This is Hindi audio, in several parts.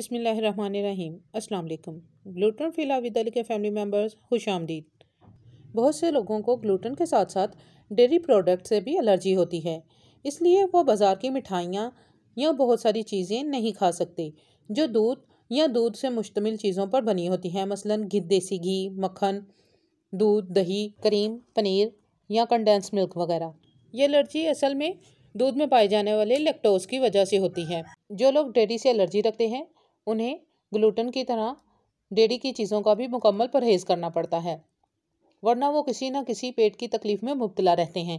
बिसमीम अस्सलाम ग्लूटन फिला विदल के फैमिली मेंबर्स खुश आमदीद। बहुत से लोगों को ग्लूटन के साथ साथ डेयरी प्रोडक्ट से भी एलर्जी होती है, इसलिए वो बाज़ार की मिठाइयाँ या बहुत सारी चीज़ें नहीं खा सकते, जो दूध या दूध से मुश्तमिल चीज़ों पर बनी होती हैं, मसलन घी, देसी घी, मक्खन, दूध, दही, क्रीम, पनीर या कंडेंस मिल्क वगैरह। ये एलर्जी असल में दूध में पाए जाने वाले लेक्टोज की वजह से होती है, जो लोग डेयरी से एलर्जी रखते हैं उन्हें ग्लूटन की तरह डेयरी की चीज़ों का भी मुकम्मल परहेज़ करना पड़ता है, वरना वो किसी न किसी पेट की तकलीफ़ में मुबतला रहते हैं।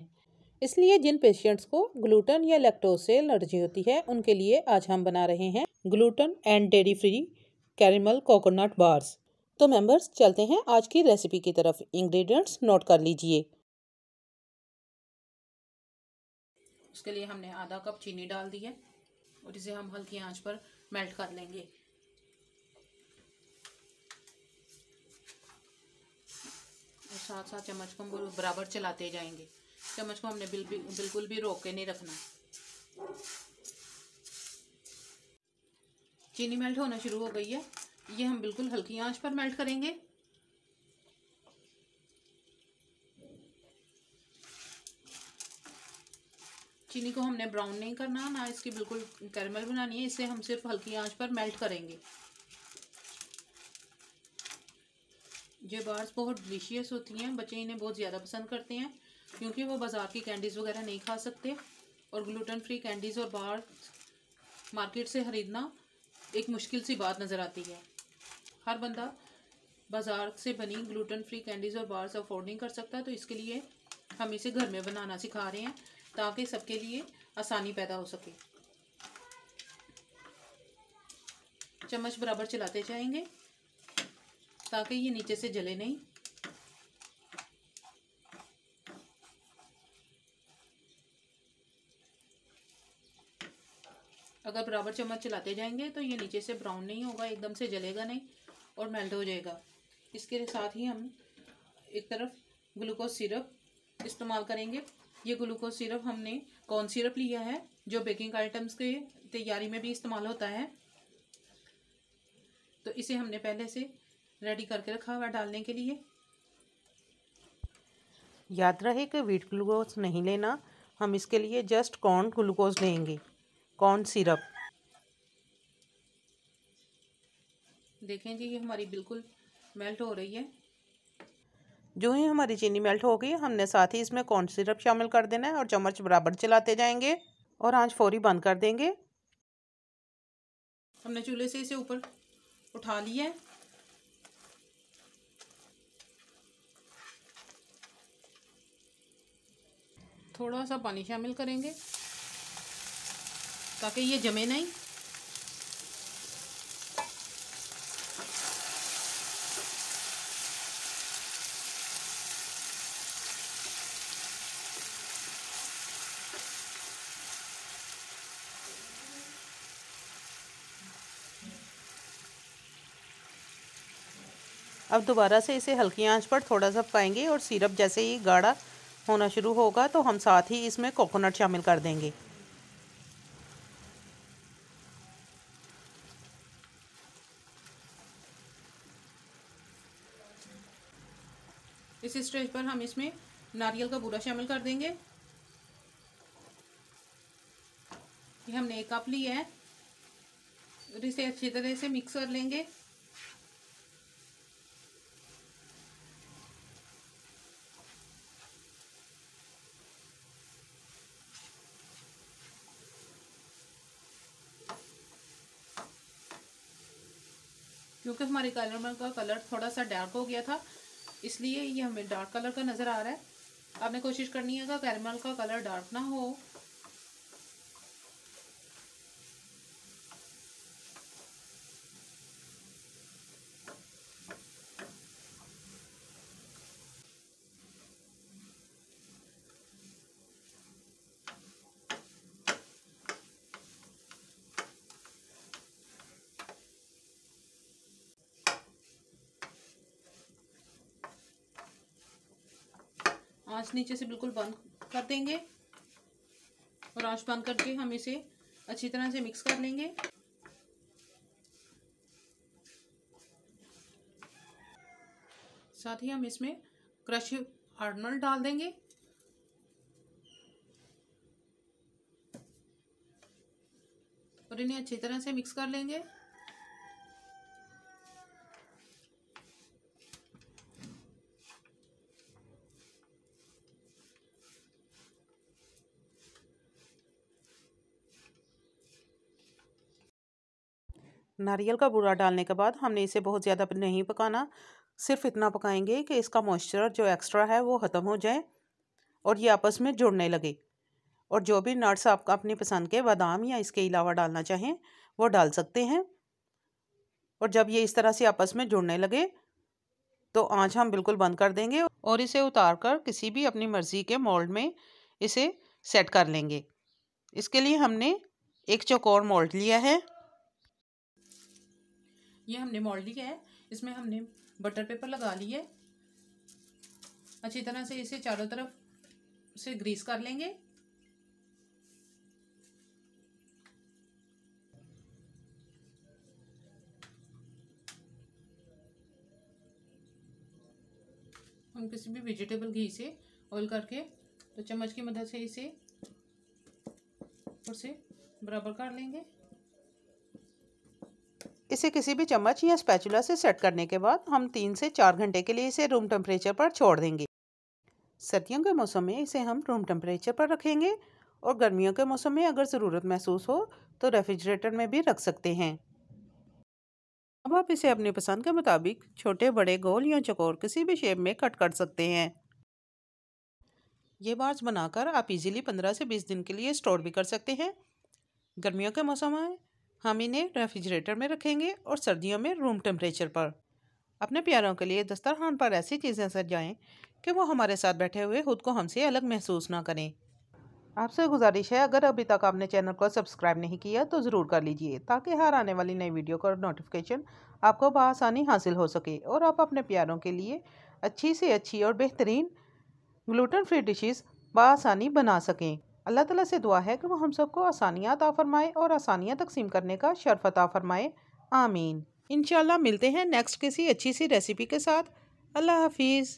इसलिए जिन पेशेंट्स को ग्लूटन या लैक्टोज से एलर्जी होती है, उनके लिए आज हम बना रहे हैं gluten and dairy free caramel coconut bars. तो मेंबर्स, चलते हैं आज की रेसिपी की तरफ़। इंग्रेडिएंट्स नोट कर लीजिए। उसके लिए हमने आधा कप चीनी डाल दी है। और इसे हम हल्की आँच पर मेल्ट कर लेंगे। और साथ साथ चम्मच को हम बराबर चलाते जाएँगे। चम्मच को हमने बिल, बिल, बिल्कुल भी रोक के नहीं रखना। चीनी मेल्ट होना शुरू हो गई है। ये हम बिल्कुल हल्की आँच पर मेल्ट करेंगे। चीनी को हमने ब्राउन नहीं करना, ना इसकी बिल्कुल कैरमल बनानी है, इसे हम सिर्फ़ हल्की आँच पर मेल्ट करेंगे। ये बार्स बहुत डिलीशियस होती हैं, बच्चे इन्हें बहुत ज़्यादा पसंद करते हैं, क्योंकि वो बाज़ार की कैंडीज़ वगैरह नहीं खा सकते, और ग्लूटन फ्री कैंडीज़ और बार मार्केट से ख़रीदना एक मुश्किल सी बात नज़र आती है। हर बंदा बाज़ार से बनी ग्लूटन फ्री कैंडीज़ और बार्स अफोर्ड नहीं कर सकता तो इसके लिए हम इसे घर में बनाना सिखा रहे हैं। ताकि सबके लिए आसानी पैदा हो सके। चम्मच बराबर चलाते जाएँगे, ताकि ये नीचे से जले नहीं। अगर बराबर चम्मच चलाते जाएँगे तो ये नीचे से ब्राउन नहीं होगा, एकदम से जलेगा नहीं और मेल्ट हो जाएगा। इसके साथ ही हम एक तरफ़ ग्लूकोज सिरप इस्तेमाल करेंगे। ये ग्लूकोज सिरप हमने कौन सिरप लिया है जो बेकिंग आइटम्स के तैयारी में भी इस्तेमाल होता है। तो इसे हमने पहले से रेडी करके रखा हुआ डालने के लिए। याद रहे कि वीट ग्लूकोज नहीं लेना हम इसके लिए जस्ट कॉर्न ग्लूकोज लेंगे कॉर्न सिरप देखें जी ये हमारी बिल्कुल मेल्ट हो रही है। जो ही हमारी चीनी मेल्ट हो गई, हमने साथ ही इसमें कॉर्न सिरप शामिल कर देना है और चम्मच बराबर चलाते जाएँगे और आँच फौरी बंद कर देंगे। हमने चूल्हे से इसे ऊपर उठा लिया है। थोड़ा सा पानी शामिल करेंगे ताकि ये जमे नहीं। अब दोबारा से इसे हल्की आँच पर थोड़ा सा पकाएँगे और सिरप जैसे ही गाढ़ा होना शुरू होगा तो हम साथ ही इसमें कोकोनट शामिल कर देंगे। इस स्टेज पर हम इसमें नारियल का बूरा शामिल कर देंगे। ये हमने एक कप लिया है। और इसे अच्छी तरह से मिक्स कर लेंगे। क्योंकि हमारे कलर का कलर थोड़ा सा डार्क हो गया था, इसलिए ये हमें डार्क कलर का नज़र आ रहा है। आपने कोशिश करनी है कि कैरमल का कलर डार्क ना हो आँच नीचे से बिल्कुल बंद कर देंगे। और आँच बंद करके हम इसे अच्छी तरह से मिक्स कर लेंगे। साथ ही हम इसमें क्रश आर्नल डाल देंगे। और इन्हें अच्छी तरह से मिक्स कर लेंगे। नारियल का बूरा डालने के बाद हमने इसे बहुत ज़्यादा नहीं पकाना। सिर्फ़ इतना पकाएँगे कि इसका मॉइस्चर जो एक्स्ट्रा है वो ख़त्म हो जाए और ये आपस में जुड़ने लगे। और जो भी नट्स आप अपनी पसंद के बादाम या इसके अलावा डालना चाहें, वो डाल सकते हैं। और जब ये इस तरह से आपस में जुड़ने लगे तो आँच हम बिल्कुल बंद कर देंगे और इसे उतार कर किसी भी अपनी मर्ज़ी के मोल्ड में इसे सेट कर लेंगे। इसके लिए हमने एक चौकोर मोल्ड लिया है। ये हमने मोल्ड लिया है। इसमें हमने बटर पेपर लगा लिए। अच्छी तरह से इसे चारों तरफ़ से ग्रीस कर लेंगे। हम किसी भी वेजिटेबल घी से ऑयल करके तो चम्मच की मदद से इसे ऊपर से बराबर कर लेंगे। इसे किसी भी चम्मच या स्पैचुला से सेट करने के बाद हम तीन से चार घंटे के लिए इसे रूम टेम्परेचर पर छोड़ देंगे। सर्दियों के मौसम में इसे हम रूम टेम्परेचर पर रखेंगे और गर्मियों के मौसम में अगर ज़रूरत महसूस हो तो रेफ्रिजरेटर में भी रख सकते हैं। अब आप इसे अपनी पसंद के मुताबिक छोटे, बड़े, गोल या चकोर किसी भी शेप में कट कर सकते हैं। ये बार्स बनाकर आप इजीली पंद्रह से बीस दिन के लिए स्टोर भी कर सकते हैं। गर्मियों के मौसम में हम इन्हें रेफ्रिजरेटर में रखेंगे और सर्दियों में रूम टेम्परेचर पर। अपने प्यारों के लिए दस्तरखान पर ऐसी चीज़ें सजाएँ कि वो हमारे साथ बैठे हुए खुद को हमसे अलग महसूस ना करें। आपसे गुजारिश है, अगर अभी तक आपने चैनल को सब्सक्राइब नहीं किया तो ज़रूर कर लीजिए, ताकि हर आने वाली नई वीडियो का नोटिफिकेशन आपको बसानी हासिल हो सके और आप अपने प्यारों के लिए अच्छी से अच्छी और बेहतरीन ग्लूटन फ्री डिशेस बसानी बना सकें। अल्लाह ताला से दुआ है कि वो हम सबको आसानियाँ अता फ़रमाए और आसानियाँ तकसीम करने का शर्फ अता फ़रमाए। आमीन। इन मिलते हैं नेक्स्ट किसी अच्छी सी रेसिपी के साथ। अल्लाह हाफिज़।